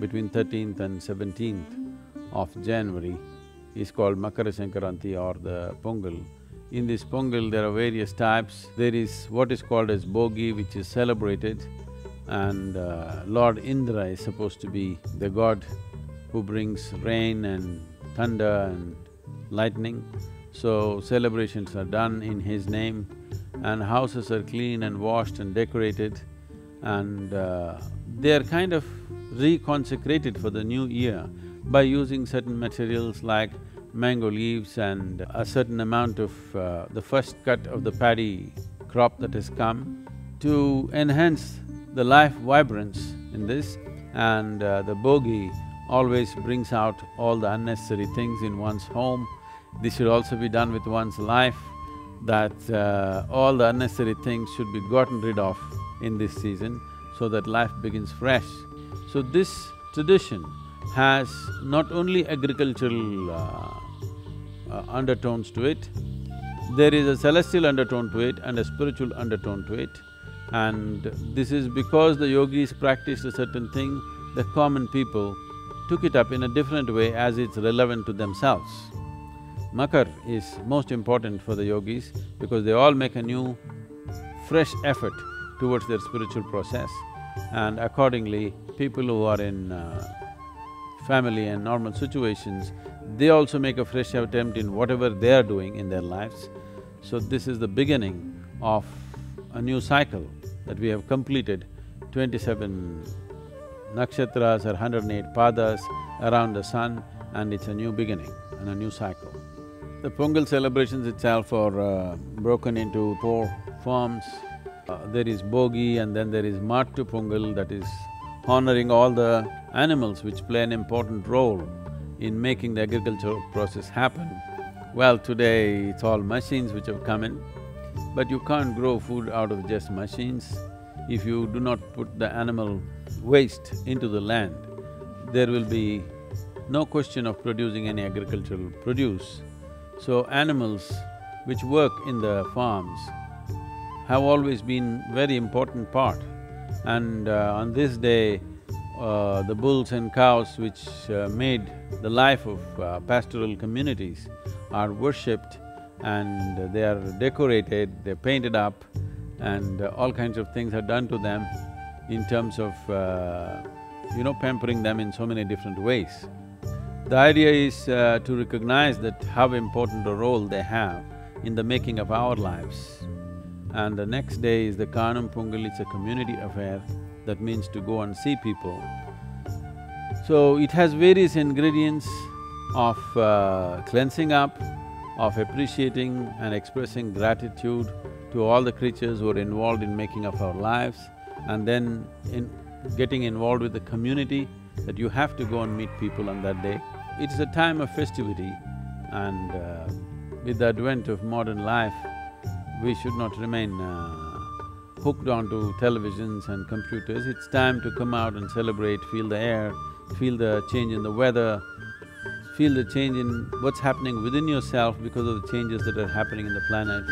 between thirteenth and seventeenth of January is called Makara Sankaranti or the Pongal. In this Pongal, there are various types. There is what is called as Bhogi, which is celebrated, and uh, Lord Indra is supposed to be the god who brings rain and thunder and lightning. So celebrations are done in his name and houses are clean and washed and decorated and uh, they are kind of reconsecrated for the new year by using certain materials like mango leaves and a certain amount of uh, the first cut of the paddy crop that has come to enhance the life vibrance in this and uh, the Bhogi always brings out all the unnecessary things in one's home. This should also be done with one's life, that uh, all the unnecessary things should be gotten rid of in this season so that life begins fresh. So this tradition has not only agricultural uh, uh, undertones to it, there is a celestial undertone to it and a spiritual undertone to it. And this is because the yogis practiced a certain thing, the common people took it up in a different way as it's relevant to themselves. Makar is most important for the yogis because they all make a new, fresh effort towards their spiritual process and accordingly, people who are in uh, family and normal situations, they also make a fresh attempt in whatever they are doing in their lives. So this is the beginning of a new cycle that we have completed, twenty-seven nakshatras or 108 padas around the sun and it's a new beginning and a new cycle. The Pongal celebrations itself are uh, broken into four forms. Uh, there is Bhogi and then there is Mattu that is honoring all the animals which play an important role in making the agricultural process happen. Well, today it's all machines which have come in, but you can't grow food out of just machines. If you do not put the animal waste into the land, there will be no question of producing any agricultural produce. So animals which work in the farms have always been very important part. And uh, on this day, uh, the bulls and cows which uh, made the life of uh, pastoral communities are worshipped and they are decorated, they're painted up and all kinds of things are done to them in terms of, uh, you know, pampering them in so many different ways. The idea is uh, to recognize that how important a role they have in the making of our lives. And the next day is the Kanum Pongal, it's a community affair that means to go and see people. So it has various ingredients of uh, cleansing up, of appreciating and expressing gratitude to all the creatures who are involved in making up our lives and then in getting involved with the community that you have to go and meet people on that day. It is a time of festivity and uh, with the advent of modern life, we should not remain uh, hooked onto televisions and computers. It's time to come out and celebrate, feel the air, feel the change in the weather, feel the change in what's happening within yourself because of the changes that are happening in the planet.